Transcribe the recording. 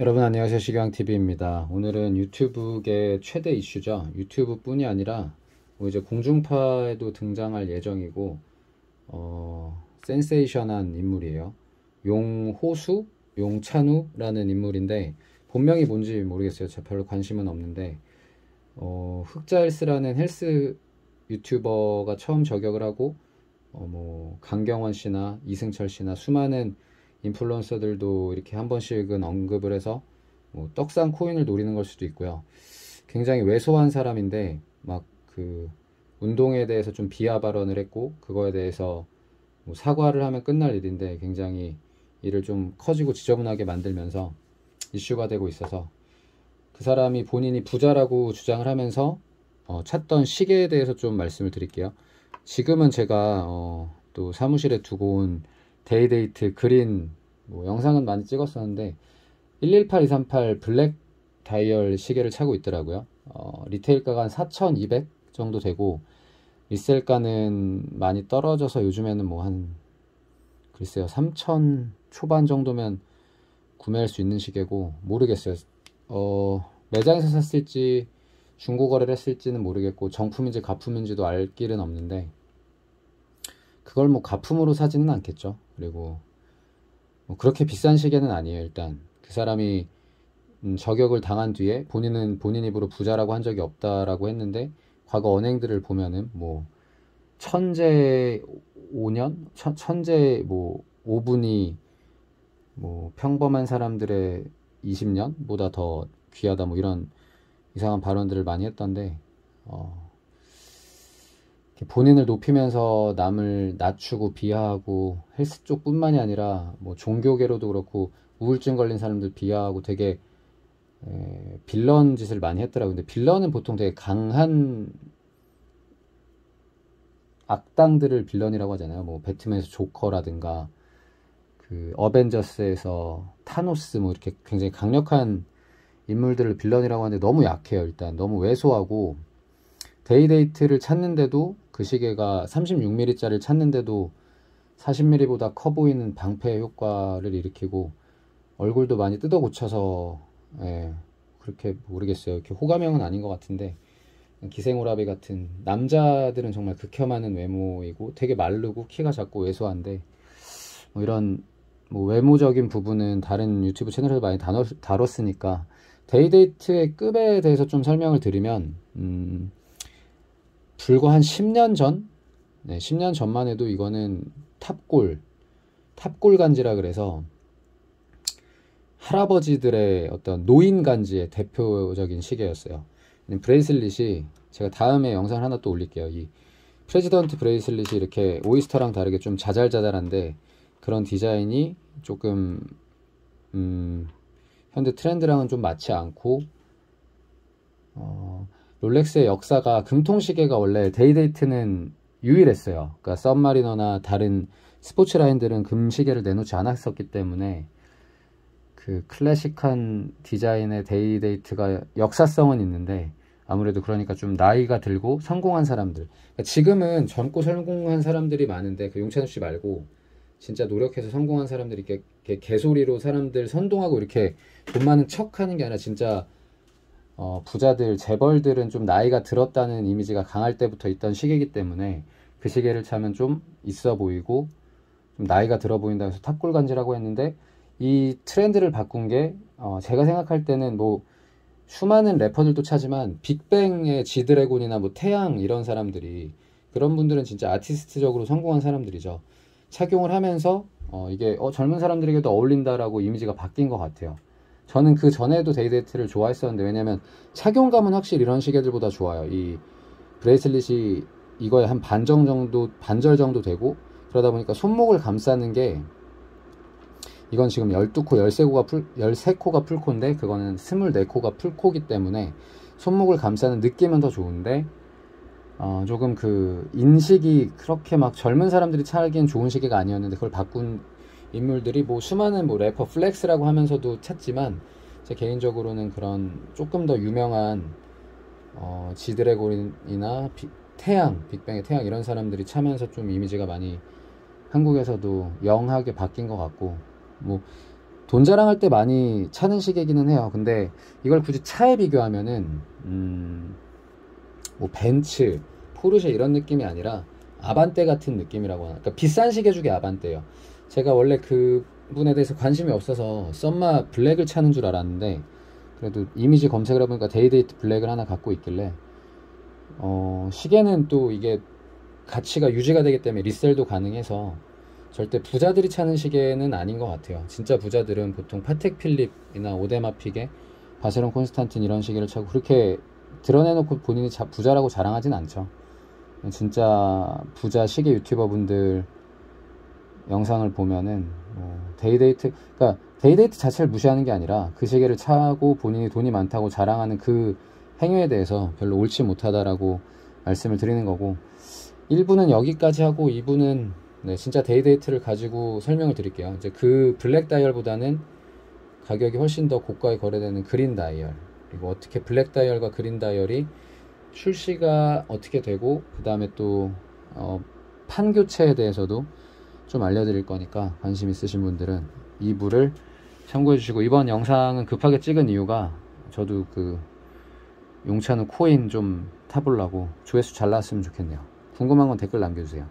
여러분 안녕하세요. 시경TV입니다. 오늘은 유튜브계 최대 이슈죠. 유튜브 뿐이 아니라 뭐 이제 공중파에도 등장할 예정이고 어, 센세이션한 인물이에요. 용호수 용찬우라는 인물인데 본명이 뭔지 모르겠어요. 제가 별로 관심은 없는데 어, 흑자헬스라는 헬스 유튜버가 처음 저격을 하고 어, 뭐 강경원 씨나 이승철 씨나 수많은 인플루언서들도 이렇게 한 번씩은 언급을 해서 뭐 떡상 코인을 노리는 걸 수도 있고요. 굉장히 왜소한 사람인데 막 그 운동에 대해서 좀 비하 발언을 했고 그거에 대해서 뭐 사과를 하면 끝날 일인데 굉장히 일을 좀 커지고 지저분하게 만들면서 이슈가 되고 있어서 그 사람이 본인이 부자라고 주장을 하면서 어, 찾던 시계에 대해서 좀 말씀을 드릴게요. 지금은 제가 어, 또 사무실에 두고 온 데이데이트 green 뭐 영상은 많이 찍었었는데 118238 블랙 다이얼 시계를 차고 있더라고요. 어, retail가가 한 4,200 정도 되고 resell가는 많이 떨어져서 요즘에는 뭐 한 글쎄요 3,000 초반 정도면 구매할 수 있는 시계고 모르겠어요. 어, 매장에서 샀을지 중고 거래를 했을지는 모르겠고 정품인지 가품인지도 알 길은 없는데 그걸 뭐 가품으로 사지는 않겠죠. 그리고 뭐 그렇게 비싼 시계는 아니에요. 일단 그 사람이 음, 저격을 당한 뒤에 본인은 본인 입으로 부자라고 한 적이 없다라고 했는데 과거 언행들을 보면은 뭐 천재 5년 천, 천재 뭐 5분이 뭐 평범한 사람들의 20년보다 더 귀하다 뭐 이런 이상한 발언들을 많이 했던데 어 본인을 높이면서 남을 낮추고 비하하고 헬스 쪽뿐만이 아니라 뭐 종교계로도 그렇고 우울증 걸린 사람들 비하하고 되게 에, 빌런 짓을 많이 했더라고요. 근데 빌런은 보통 되게 강한 악당들을 빌런이라고 하잖아요. 뭐 배트맨에서 조커라든가 그 어벤져스에서 타노스 뭐 이렇게 굉장히 강력한 인물들을 villain이라고 하는데 너무 약해요. 일단 너무 왜소하고 데이데이트를 찼는데도 그 시계가 36mm짜리를 찼는데도 40mm보다 커 보이는 방패 효과를 일으키고 얼굴도 많이 뜯어 고쳐서 예, 그렇게 모르겠어요. 이렇게 호감형은 아닌 것 같은데 기생오라비 같은 남자들은 정말 극혐하는 외모이고 되게 마르고 키가 작고 왜소한데 뭐 이런 뭐 외모적인 부분은 다른 유튜브 채널에서 많이 다뤘, 으니까 데이데이트의 급에 대해서 좀 설명을 드리면 음, 불과 한 10년 전, 네, 10년 전만 해도 이거는 탑골, 탑골 간지라 그래서 할아버지들의 어떤 노인 간지의 대표적인 시계였어요. bracelet이 제가 다음에 영상 하나 또 올릴게요. 이 프레지던트 bracelet이 이렇게 오이스터랑 다르게 좀 자잘자잘한데 그런 디자인이 조금 음, 현대 트렌드랑은 좀 맞지 않고 어, 롤렉스의 역사가 금통시계가 원래 데이데이트는 유일했어요. 그러니까 서브마리너나 다른 스포츠 라인들은 금시계를 내놓지 않았었기 때문에 그 클래식한 디자인의 데이데이트가 역사성은 있는데 아무래도 그러니까 좀 나이가 들고 성공한 사람들 그러니까 지금은 젊고 성공한 사람들이 많은데 그 용찬우 씨 말고 진짜 노력해서 성공한 사람들이 이렇게 개소리로 사람들 선동하고 이렇게 돈 많은 척 하는 게 아니라 진짜 어, 부자들, 재벌들은 좀 나이가 들었다는 이미지가 강할 때부터 있던 시계이기 때문에 그 시계를 차면 좀 있어 보이고 좀 나이가 들어 보인다 해서 탑골 간지라고 했는데 이 트렌드를 바꾼 게 어, 제가 생각할 때는 뭐 수많은 래퍼들도 차지만 빅뱅의 지드래곤이나 뭐 태양 이런 사람들이 그런 분들은 진짜 아티스트적으로 성공한 사람들이죠. 착용을 하면서 어, 이게 어, 젊은 사람들에게도 어울린다라고 이미지가 바뀐 것 같아요. 저는 그 전에도 데이데이트를 좋아했었는데 왜냐면 착용감은 확실히 이런 시계들보다 좋아요. 이 bracelet이 이거에 한 반정 정도 반절 정도 되고 그러다 보니까 손목을 감싸는 게 이건 지금 12코 13코가 full 13코가 full코인데 그거는 24코가 full코기 때문에 손목을 감싸는 느낌은 더 좋은데 어, 조금 그 인식이 그렇게 막 젊은 사람들이 차기엔 좋은 시계가 아니었는데 그걸 바꾼 인물들이 뭐 수많은 뭐 래퍼 flex라고 하면서도 찼지만 제 개인적으로는 그런 조금 더 유명한 어, 지드래곤이나 비, 태양, 빅뱅의 태양 이런 사람들이 차면서 좀 이미지가 많이 한국에서도 young하게 바뀐 것 같고 뭐 돈 자랑할 때 많이 차는 시계기는 해요. 근데 이걸 굳이 차에 비교하면은 음, 뭐 벤츠, 포르쉐 이런 느낌이 아니라 아반떼 같은 느낌이라고 하나. 그러니까 비싼 시계 중에 아반떼요. 제가 원래 그 분에 대해서 관심이 없어서 섭마 블랙을 차는 줄 알았는데 그래도 이미지 검색을 해보니까 데이데이트 블랙을 하나 갖고 있길래 어, 시계는 또 이게 가치가 유지가 되기 때문에 resell도 가능해서 절대 부자들이 차는 시계는 아닌 것 같아요. 진짜 부자들은 보통 파텍 필립이나 오데마 피게 바세론 콘스탄틴 이런 시계를 차고 그렇게 드러내놓고 본인이 자, 부자라고 자랑하진 않죠. 진짜 부자 시계 유튜버 분들 영상을 보면은 뭐 데이데이트 그러니까 데이데이트 자체를 무시하는 게 아니라 그 시계를 차고 본인이 돈이 많다고 자랑하는 그 행위에 대해서 별로 옳지 못하다라고 말씀을 드리는 거고 1부는 여기까지 하고 2부는 네, 진짜 데이데이트를 가지고 설명을 드릴게요. 이제 그 블랙 다이얼보다는 가격이 훨씬 더 고가에 거래되는 그린 다이얼 그리고 어떻게 블랙 다이얼과 그린 다이얼이 출시가 어떻게 되고 그 다음에 또 어, 판교체에 대해서도 좀 알려드릴 거니까 관심 있으신 분들은 2부를 참고해 주시고 이번 영상은 급하게 찍은 이유가 저도 그 용찬우 코인 좀 타보려고 조회수 잘 나왔으면 좋겠네요. 궁금한 건 댓글 남겨주세요